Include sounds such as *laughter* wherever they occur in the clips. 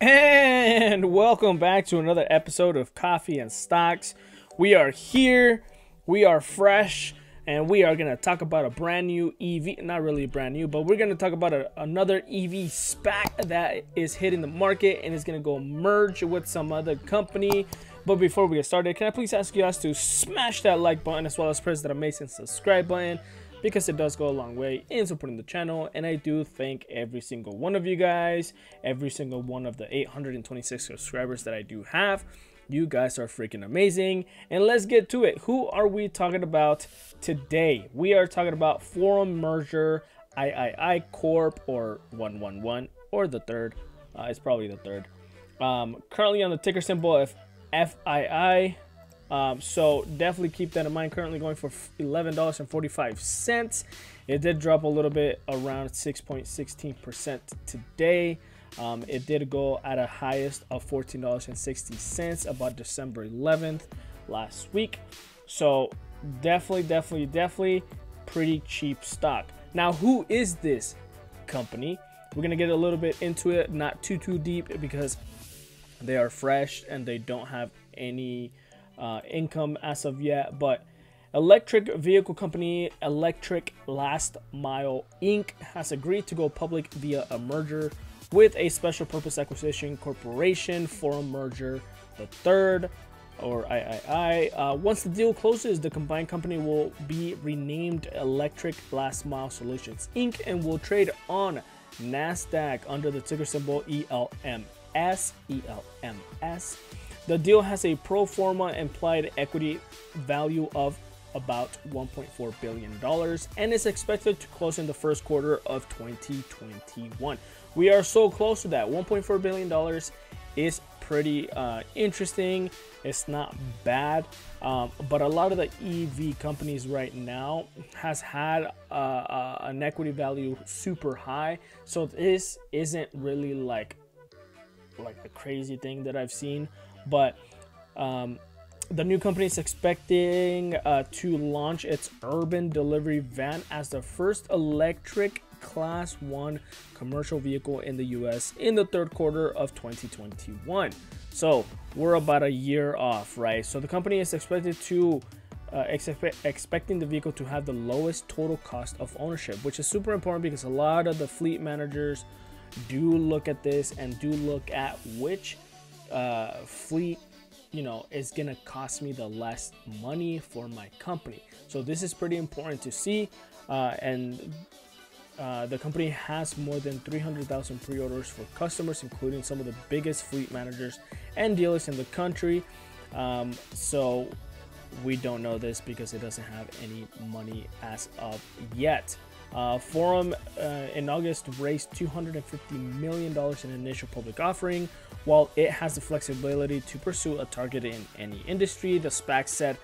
And welcome back to another episode of Coffee and Stocks. We are here, we are fresh, and we are going to talk about a brand new EV. Not really brand new, but we're going to talk about a, another EV SPAC that is hitting the market and is going to go merge with some other company. But before we get started, can I please ask you guys to smash that like button as well as press that amazing subscribe button because it does go a long way in supporting the channel and i do thank every single one of you guys every single one of the 826 subscribers that i do have. You guys are freaking amazing and let's get to it. Who are we talking about today? We are talking about forum merger iii corp or 111 or the third. Uh, it's probably the third. Um, currently on the ticker symbol of fii um, so definitely keep that in mind. Currently going for $11.45. It did drop a little bit around 6.16% today. Um, it did go at a highest of $14.60 about December 11th last week. So definitely, definitely, definitely pretty cheap stock. Now, who is this company? We're going to get a little bit into it, not too, too deep because they are fresh and they don't have any uh, income as of yet, but electric vehicle company Electric Last Mile Inc. has agreed to go public via a merger with a special purpose acquisition corporation Forum Merger, the third or III. Uh, once the deal closes, the combined company will be renamed Electric Last Mile Solutions Inc. and will trade on NASDAQ under the ticker symbol ELMS. ELMS. The deal has a pro forma implied equity value of about $1.4 billion and is expected to close in the first quarter of 2021. We are so close to that. $1.4 billion is pretty uh, interesting. It's not bad, um, but a lot of the EV companies right now has had uh, uh, an equity value super high. So this isn't really like like a crazy thing that I've seen but um, the new company is expecting uh, to launch its urban delivery van as the first electric class 1 commercial vehicle in the US in the third quarter of 2021. So we're about a year off, right? So the company is expected to uh, expect, expecting the vehicle to have the lowest total cost of ownership, which is super important because a lot of the fleet managers do look at this and do look at which uh, fleet you know is gonna cost me the less money for my company. So this is pretty important to see uh, and uh, the company has more than 300,000 pre-orders for customers including some of the biggest fleet managers and dealers in the country. Um, so we don't know this because it doesn't have any money as of yet uh, Forum uh, in August raised $250 million in initial public offering. While it has the flexibility to pursue a target in any industry, the SPAC said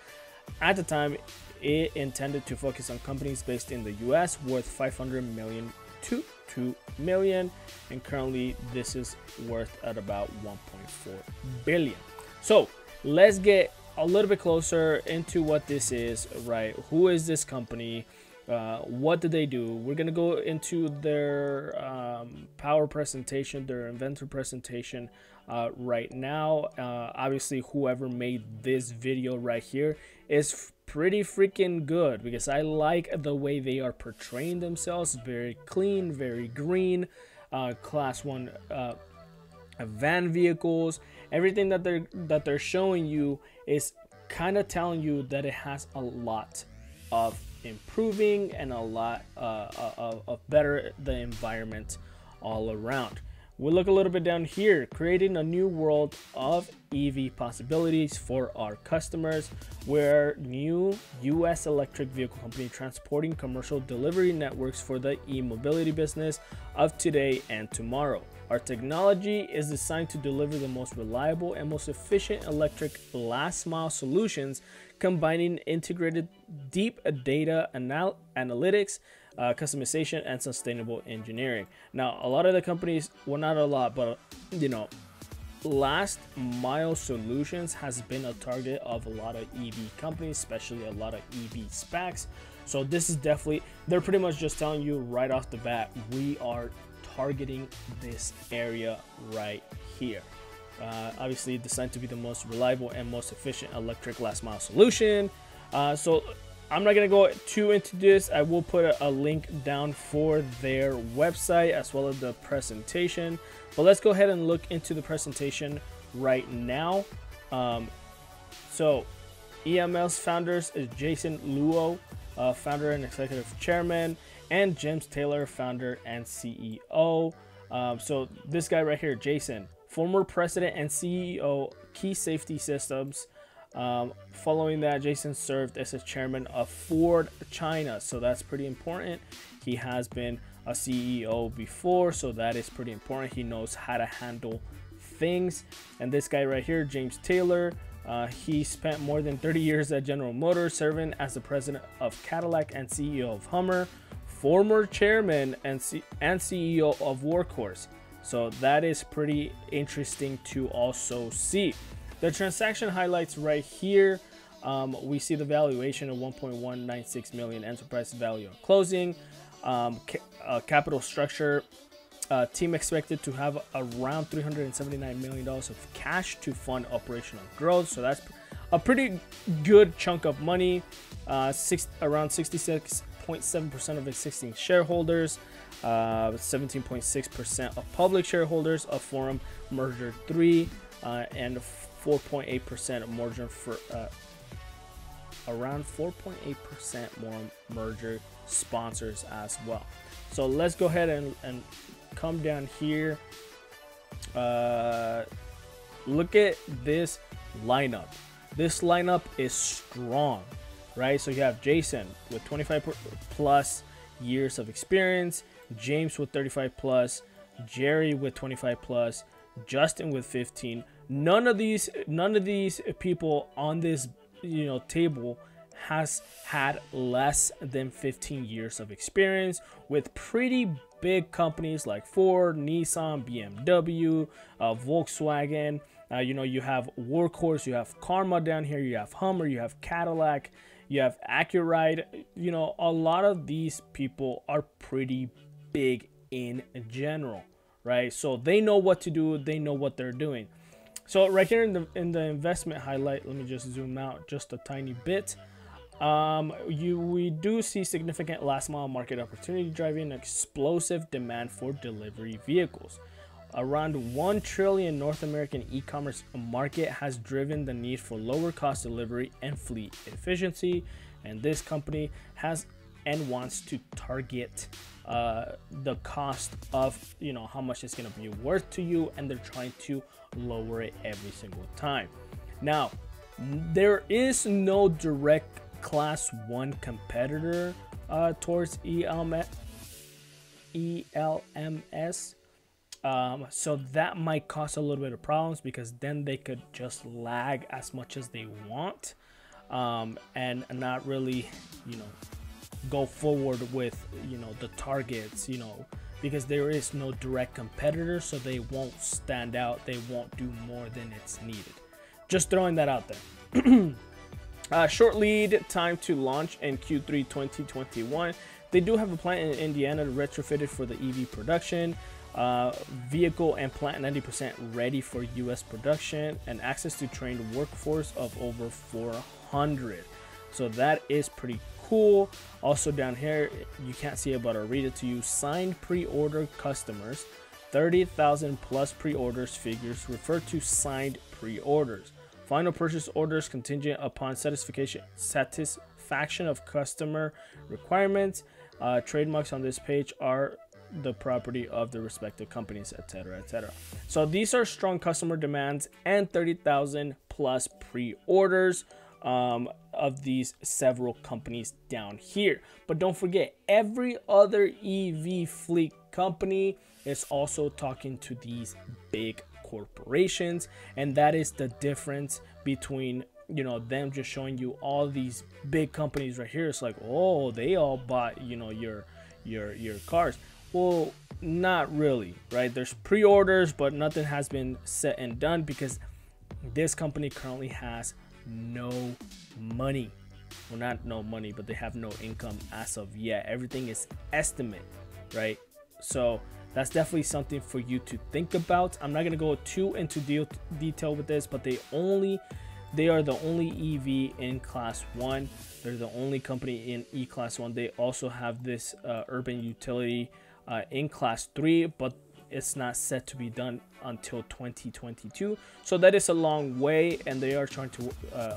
at the time it intended to focus on companies based in the US worth 500 million to 2 million, and currently this is worth at about 1.4 billion. So let's get a little bit closer into what this is, right? Who is this company? Uh, what do they do? We're gonna go into their um, power presentation, their inventor presentation uh, right now. Uh, obviously, whoever made this video right here is pretty freaking good because I like the way they are portraying themselves. Very clean, very green, uh, class one uh, van vehicles. Everything that they're that they're showing you is kind of telling you that it has a lot of improving and a lot uh, uh, of, of better the environment all around. We look a little bit down here, creating a new world of EV possibilities for our customers. We're new US electric vehicle company transporting commercial delivery networks for the e-mobility business of today and tomorrow. Our technology is designed to deliver the most reliable and most efficient electric last mile solutions, combining integrated deep data anal analytics, uh, customization, and sustainable engineering. Now, a lot of the companies, well, not a lot, but you know, last mile solutions has been a target of a lot of EV companies, especially a lot of EV SPACs. So this is definitely, they're pretty much just telling you right off the bat, we are targeting this area right here. Uh, obviously, designed to be the most reliable and most efficient electric last mile solution. Uh, so I'm not gonna go too into this. I will put a, a, link down for their website as well as the presentation. But let's go ahead and look into the presentation right now. Um, so EML's founders is Jason Luo, uh, founder and executive chairman, and James Taylor, founder and CEO. Um, so this guy right here, Jason, former president and CEO, Key Safety Systems. Um, following that, Jason served as a chairman of Ford China, so that's pretty important. He has been a CEO before, so that is pretty important. He knows how to handle things. And this guy right here, James Taylor, uh, he spent more than 30 years at General Motors, serving as the president of Cadillac and CEO of Hummer, former chairman and, C- and CEO of Workhorse. So that is pretty interesting to also see. The transaction highlights right here. Um, we see the valuation of 1.196 million enterprise value on closing. Um, ca- uh, capital structure uh, team expected to have around 379 million dollars of cash to fund operational growth. So that's a pretty good chunk of money. Uh, six, around 66.7% of existing shareholders, 17.6% uh, of public shareholders of Forum Merger 3, uh, and 4.8% margin for uh, around 4.8% more merger sponsors as well. So let's go ahead and, and come down here. Uh, look at this lineup. This lineup is strong, right? So you have Jason with 25 plus years of experience, James with 35 plus, Jerry with 25 plus, Justin with 15. None of these none of these people on this you know table has had less than 15 years of experience with pretty big companies like Ford, Nissan, BMW, uh, Volkswagen. Uh, you know, you have Workhorse, you have Karma down here, you have Hummer, you have Cadillac, you have Accuride. You know, a lot of these people are pretty big in general right? So they know what to do, they know what they're doing. So right here in the in the investment highlight, let me just zoom out just a tiny bit. Um, you we do see significant last mile market opportunity driving explosive demand for delivery vehicles. Around 1 trillion North American e-commerce market has driven the need for lower cost delivery and fleet efficiency, and this company has and wants to target uh, the cost of you know how much it's going to be worth to you and they're trying to lower it every single time. Now there is no direct class 1 competitor uh, towards ELM- elms um, so that might cause a little bit of problems because then they could just lag as much as they want um, and not really you know go forward with you know the targets you know because there is no direct competitor so they won't stand out. They won't do more than it's needed. Just throwing that out there. *clears throat* Uh, short lead time to launch in q3 2021 they do have a plant in indiana retrofitted for the ev production. Uh, vehicle and plant 90% ready for us production and access to trained workforce of over 400 so that is pretty cool. Also down here, you can't see it, but I'll read it to you. Signed pre-order customers, 30,000 plus pre-orders figures refer to signed pre-orders. Final purchase orders contingent upon satisfaction satisfaction of customer requirements. Uh, trademarks on this page are the property of the respective companies, etc., etc. So these are strong customer demands and 30,000 plus pre-orders um, of these several companies down here. But don't forget, every other EV fleet company is also talking to these big corporations, and that is the difference between you know them just showing you all these big companies right here. It's like, oh, they all bought you know your your your cars. Well, not really, right? There's pre-orders, but nothing has been set and done because this company currently has no money. Well, not no money, but they have no income as of yet. Everything is estimate, right? So that's definitely something for you to think about. I'm not gonna go too into de detail with this, but they only they are the only EV in class one. They're the only company in E class one. They also have this uh, urban utility uh, in class three, but it's not set to be done until 2022. So that is a long way, and they are trying to uh,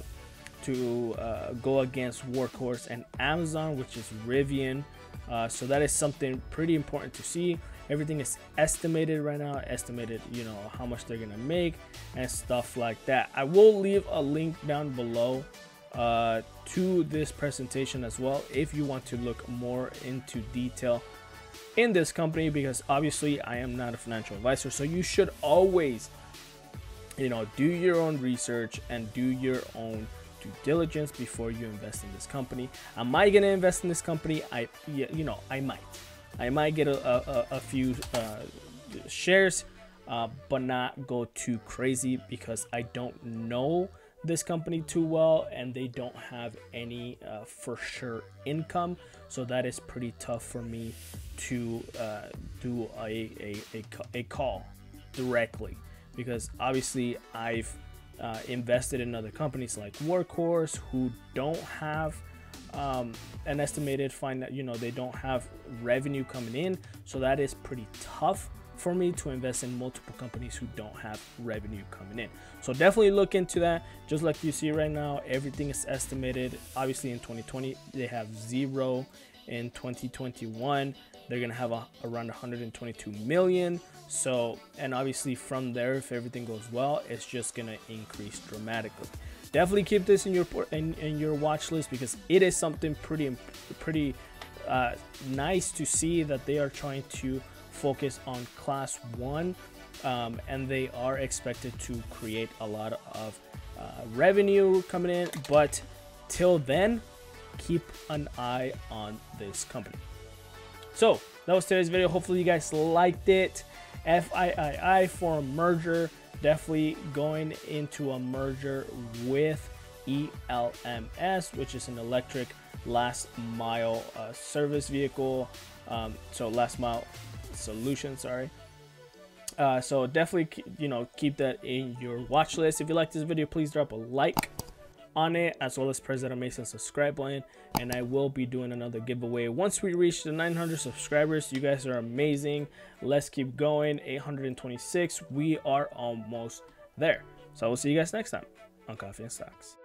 to uh, go against Workhorse and Amazon, which is Rivian. Uh, so that is something pretty important to see. Everything is estimated right now, estimated, you know, how much they're gonna make and stuff like that. I will leave a link down below uh, to this presentation as well if you want to look more into detail in this company because obviously I am not a financial advisor. So you should always, you know, do your own research and do your own due diligence before you invest in this company. Am I gonna invest in this company? I, you know, I might. I might get a, a, a few uh, shares, uh, but not go too crazy because I don't know this company too well and they don't have any uh, for sure income. So that is pretty tough for me to uh, do a, a, a, a call directly. Because obviously I've uh, invested in other companies like Workhorse who don't have um, an estimated find that you know they don't have revenue coming in. So that is pretty tough for me to invest in multiple companies who don't have revenue coming in. So definitely look into that. Just like you see right now everything is estimated. Obviously in 2020 they have zero. In 2021 they're gonna have a, around 122 million. So and obviously from there if everything goes well it's just gonna increase dramatically. Definitely keep this in your in, in your watch list because it is something pretty pretty uh, nice to see that they are trying to focus on class one um, and they are expected to create a lot of uh, revenue coming in but till then keep an eye on this company. So that was today's video. Hopefully you guys liked it. FIII Forum Merger. Definitely going into a merger with ELMS, which is an electric last mile uh, service vehicle. Um, so last mile solution, sorry. Uh, so definitely, you know, keep that in your watch list. If you like this video, please drop a like on it as well as press that amazing subscribe button. And I will be doing another giveaway once we reach the 900 subscribers. You guys are amazing. Let's keep going. 826 we are almost there. So I will see you guys next time on coffee and stocks